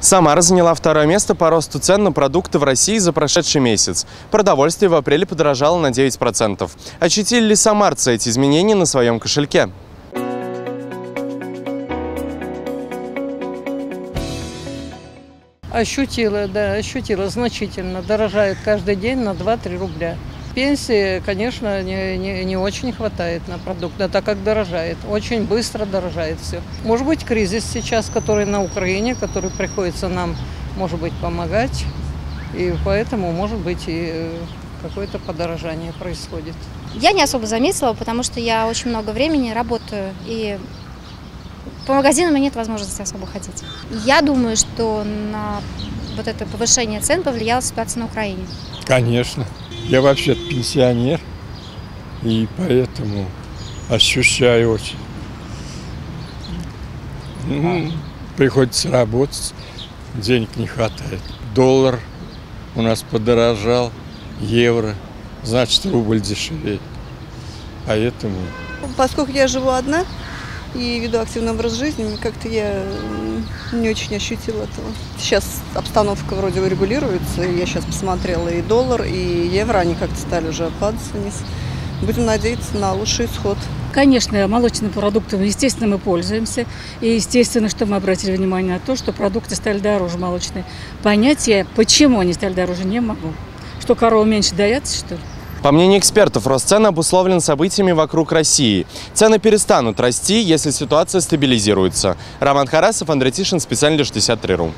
Самара заняла второе место по росту цен на продукты в России за прошедший месяц. Продовольствие в апреле подорожало на 9%. Ощутили ли самарцы эти изменения на своем кошельке? Ощутила, да, ощутила значительно. Дорожает каждый день на 2-3 рубля. Пенсии, конечно, не, не, не очень хватает на продукты, так как дорожает. Очень быстро дорожает все. Может быть, кризис сейчас, который на Украине, который приходится нам, может быть, помогать. И поэтому, может быть, и э, какое-то подорожание происходит. Я не особо заметила, потому что я очень много времени работаю, и по магазинам нет возможности особо ходить. Я думаю, что на вот это повышение цен повлияла ситуация на Украине. Конечно. Я вообще пенсионер, и поэтому ощущаю очень. Ну, приходится работать, денег не хватает. Доллар у нас подорожал, евро, значит рубль дешевеет. Поэтому Поскольку я живу одна и веду активный образ жизни, как-то я не очень ощутила этого. Сейчас обстановка вроде бы регулируется, и я сейчас посмотрела и доллар, и евро, они как-то стали уже падать вниз. Будем надеяться на лучший исход. Конечно, молочными продуктами, естественно, мы пользуемся. И естественно, что мы обратили внимание на то, что продукты стали дороже молочные. Понять я, почему они стали дороже, не могу. Что коровы меньше дается, что ли? По мнению экспертов, рост цен обусловлен событиями вокруг России. Цены перестанут расти, если ситуация стабилизируется. Роман Харасов, Андрей Тишин, специально для 63.ру.